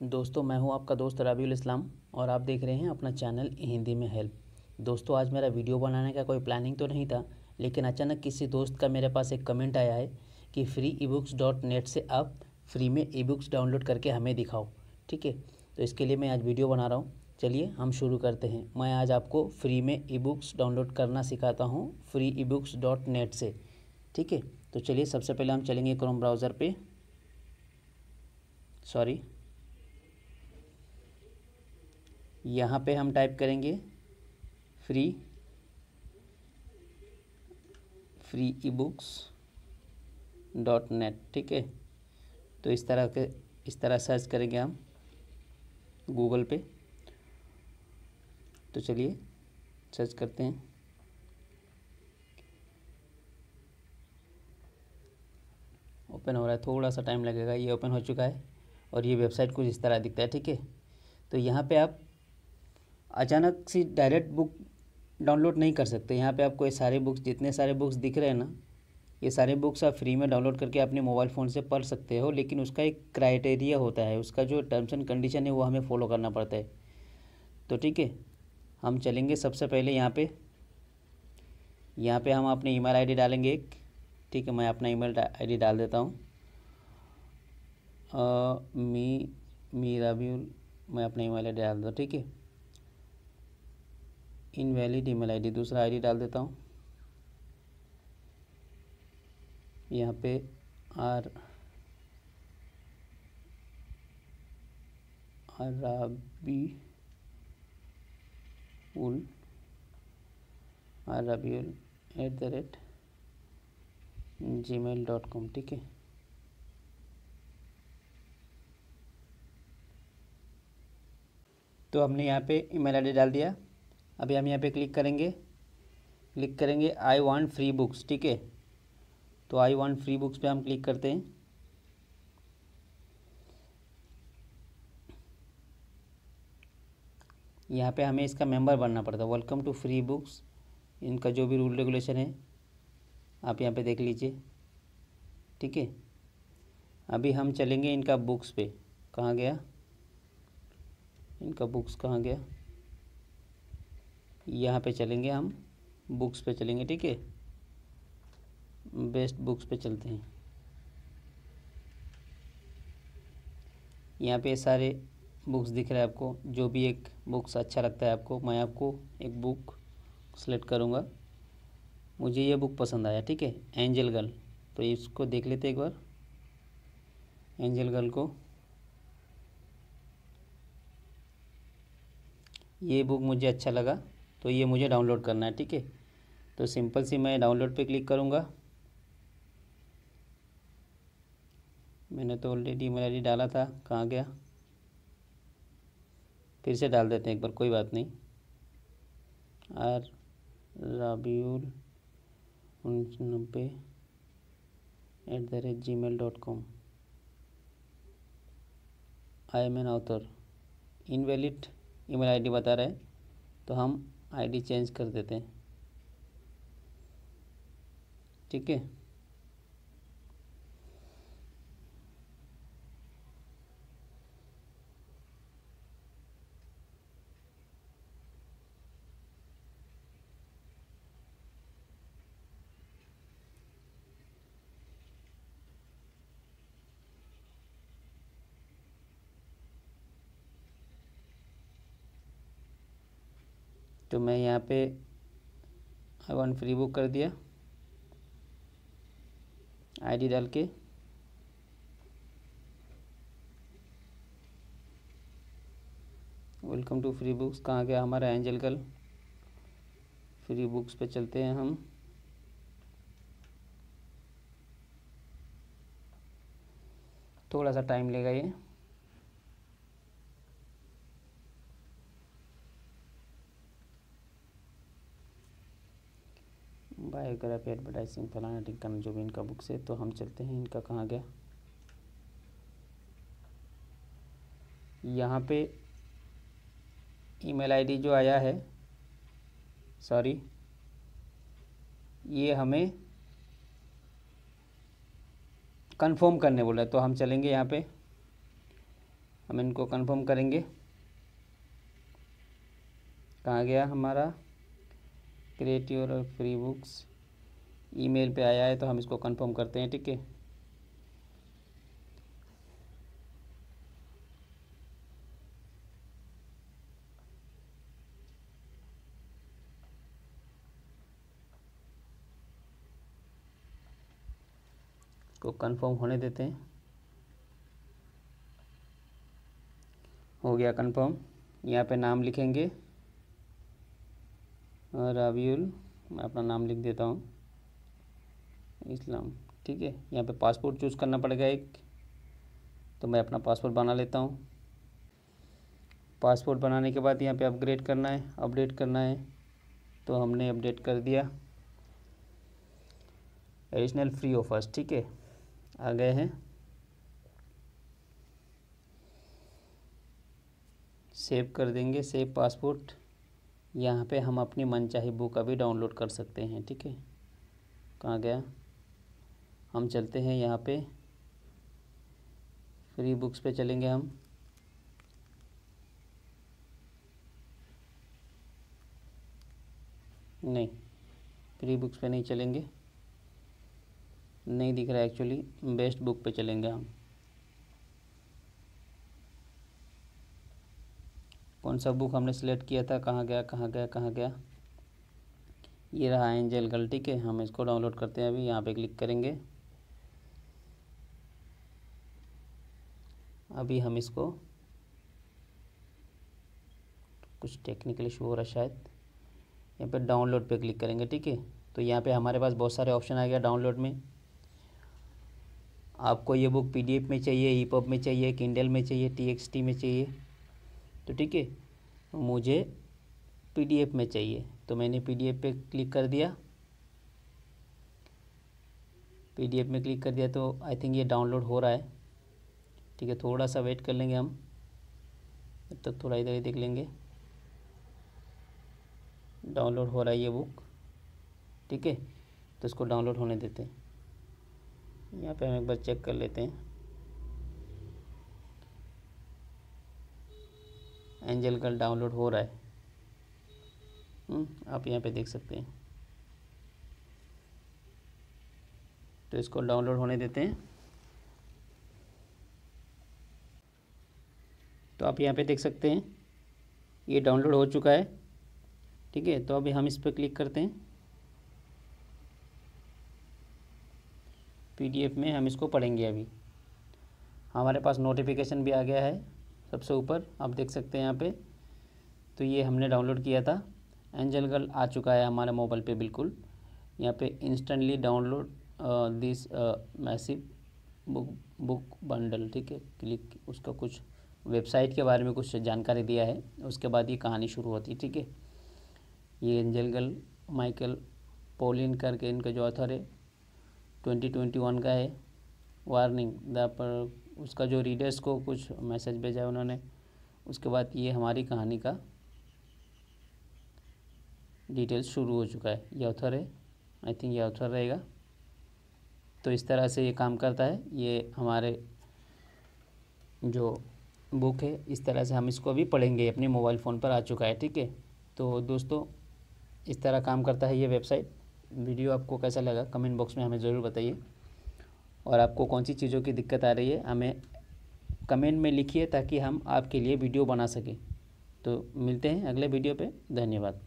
दोस्तों, मैं हूँ आपका दोस्त रबीउल इस्लाम और आप देख रहे हैं अपना चैनल हिंदी में हेल्प। दोस्तों, आज मेरा वीडियो बनाने का कोई प्लानिंग तो नहीं था, लेकिन अचानक किसी दोस्त का मेरे पास एक कमेंट आया है कि free e books dot net से आप फ्री में ई बुक्स डाउनलोड करके हमें दिखाओ, ठीक है? तो इसके लिए मैं आज वीडियो बना रहा हूँ। चलिए, हम शुरू करते हैं। मैं आज आपको फ्री में ई बुक्स डाउनलोड करना सिखाता हूँ free e books dot net से, ठीक है? तो चलिए, सबसे पहले हम चलेंगे क्रोम ब्राउज़र पे। सॉरी यहाँ पे हम टाइप करेंगे free free e books dot net ठीक है? तो इस तरह के, इस तरह सर्च करेंगे हम गूगल पे। तो चलिए सर्च करते हैं। ओपन हो रहा है, थोड़ा सा टाइम लगेगा, ये ओपन हो चुका है और ये वेबसाइट कुछ इस तरह दिखता है, ठीक है? तो यहाँ पे आप अचानक से डायरेक्ट बुक डाउनलोड नहीं कर सकते। यहाँ पे आपको ये सारे बुक्स जितने सारे बुक्स दिख रहे हैं ना, ये सारे बुक्स आप फ्री में डाउनलोड करके अपने मोबाइल फ़ोन से पढ़ सकते हो, लेकिन उसका एक क्राइटेरिया होता है। उसका जो टर्म्स एंड कंडीशन है, वो हमें फॉलो करना पड़ता है। तो ठीक है, हम चलेंगे सबसे पहले यहाँ पे। यहाँ पे हम अपनी ईमेल आईडी डालेंगे एक। ठीक है, मैं अपना ईमेल आईडी डाल देता हूँ। मी मी रबीउल मैं अपना ईमेल आईडी डाल हूँ। ठीक है। इनवैलिड ईमेल आईडी दूसरा आईडी डाल देता हूँ। यहाँ पे आर अराबी उल अराबीउल at the rate gmail dot com ठीक है? तो हमने यहाँ पे ईमेल आईडी डाल दिया। अभी हम यहाँ पे क्लिक करेंगे। क्लिक करेंगे आई वांट फ्री बुक्स ठीक है? तो आई वांट फ्री बुक्स पे हम क्लिक करते हैं। यहाँ पे हमें इसका मेंबर बनना पड़ता है। वेलकम टू फ्री बुक्स इनका जो भी रूल रेगुलेशन है, आप यहाँ पे देख लीजिए। ठीक है? अभी हम चलेंगे इनका बुक्स पे। कहाँ गया? इनका बुक्स कहाँ गया? यहाँ पे चलेंगे हम बुक्स पे चलेंगे, ठीक है? बेस्ट बुक्स पे चलते हैं। यहाँ पे सारे बुक्स दिख रहे हैं आपको, जो भी एक बुक्स अच्छा लगता है आपको, मैं आपको एक बुक सेलेक्ट करूँगा। मुझे ये बुक पसंद आया, ठीक है? एंजल गर्ल तो इसको देख लेते एक बार। एंजल गर्ल को। ये बुक मुझे अच्छा लगा। तो ये मुझे डाउनलोड करना है, ठीक है? तो सिंपल सी मैं डाउनलोड पे क्लिक करूँगा। मैंने तो ऑलरेडी मेरा आई डाला था, कहाँ गया? फिर से डाल देते हैं एक बार, कोई बात नहीं। आर राबीउल उन्नीस नब्बे at the rate gmail dot com I am an author invalid email ID बता रहा है। तो हम आईडी चेंज कर देते हैं। ठीक है? तो मैं यहाँ पे आई वन फ्री बुक कर दिया। आईडी डाल के। वेलकम टू फ्री बुक्स कहाँ गया हमारा एंजल गर्ल फ्री बुक्स पे चलते हैं हम। थोड़ा सा टाइम लेगा ये। बायोग्राफी एडवर्टाइजिंग फलाना टिक्का जो भी इनका बुक्स है तो हम चलते हैं, इनका कहाँ गया? यहाँ पे ईमेल आईडी जो आया है सॉरी ये हमें कंफर्म करने बोला है तो हम चलेंगे यहाँ पे। हम इनको कंफर्म करेंगे। कहाँ गया हमारा? Create your free books. Email पे आया है तो हम इसको कंफर्म करते हैं, ठीक है? को कंफर्म होने देते हैं। हो गया कंफर्म। यहाँ पे नाम लिखेंगे। राबियुल मैं अपना नाम लिख देता हूँ। इस्लाम, ठीक है? यहाँ पे पासपोर्ट चूज़ करना पड़ेगा एक। तो मैं अपना पासपोर्ट बना लेता हूँ। पासपोर्ट बनाने के बाद यहाँ पे अपग्रेड करना है, अपडेट करना है। तो हमने अपडेट कर दिया। एडिशनल फ्री ऑफर्स ठीक है? आ गए हैं। सेव कर देंगे, सेव पासपोर्ट। यहाँ पे हम अपनी मनचाही बुक अभी डाउनलोड कर सकते हैं, ठीक है? कहाँ गया? हम चलते हैं यहाँ पे। फ्री बुक्स पे चलेंगे हम। नहीं फ्री बुक्स पे नहीं चलेंगे। नहीं दिख रहा एक्चुअली बेस्ट बुक पे चलेंगे हम। कौन सा बुक हमने सेलेक्ट किया था, कहाँ गया कहाँ गया कहाँ गया। ये रहा एंजल गर्ल ठीक है? हम इसको डाउनलोड करते हैं अभी, यहाँ पे क्लिक करेंगे। अभी हम इसको कुछ टेक्निकल इशू हो रहा है शायद। यहाँ पे डाउनलोड पे क्लिक करेंगे, ठीक है? तो यहाँ पे हमारे पास बहुत सारे ऑप्शन आ गया डाउनलोड में। आपको ये बुक पीडीएफ में चाहिए ई में चाहिए किंडल में चाहिए टीएक्सटी में चाहिए। तो ठीक है? मुझे पीडीएफ में चाहिए। तो मैंने पीडीएफ पे क्लिक कर दिया। पीडीएफ में क्लिक कर दिया तो आई थिंक ये डाउनलोड हो रहा है। ठीक है, थोड़ा सा वेट कर लेंगे हम। तब तक थोड़ा इधर ही देख लेंगे। डाउनलोड हो रहा है ये बुक। ठीक है तो इसको डाउनलोड होने देते हैं। यहाँ पे हम एक बार चेक कर लेते हैं। एंजल गर्ल डाउनलोड हो रहा है। हम्म, आप यहाँ पे देख सकते हैं। तो इसको डाउनलोड होने देते हैं। तो आप यहाँ पे देख सकते हैं ये डाउनलोड हो चुका है। ठीक है तो अभी हम इस पर क्लिक करते हैं। पीडीएफ में हम इसको पढ़ेंगे अभी। हमारे पास नोटिफिकेशन भी आ गया है। सबसे ऊपर, आप देख सकते हैं यहाँ पे। तो ये हमने डाउनलोड किया था। एंजल गर्ल आ चुका है हमारे मोबाइल पे बिल्कुल। यहाँ पे instantly download this massive book book bundle ठीक है? क्लिक उसका कुछ वेबसाइट के बारे में कुछ जानकारी दिया है। उसके बाद ये कहानी शुरू होती है, ठीक है? ये एंजल गर्ल माइकल पोलिन करके इनका जो ऑथर है ट्वेंटी ट्वेंटी वन का है। वार्निंग द पर उसका जो रीडर्स को कुछ मैसेज भेजा है उन्होंने, उसके बाद ये हमारी कहानी का डिटेल्स शुरू हो चुका है। ये ऑथर है आई थिंक ये ऑथर रहेगा। तो इस तरह से ये काम करता है। ये हमारे जो बुक है, इस तरह से हम इसको अभी पढ़ेंगे। अपने मोबाइल फ़ोन पर आ चुका है, ठीक है? तो दोस्तों, इस तरह काम करता है ये वेबसाइट वीडियो आपको कैसा लगा? कमेंट बॉक्स में हमें ज़रूर बताइए। और आपको कौन सी चीज़ों की दिक्कत आ रही है, हमें कमेंट में लिखिए ताकि हम आपके लिए वीडियो बना सकें। तो मिलते हैं अगले वीडियो पे। धन्यवाद।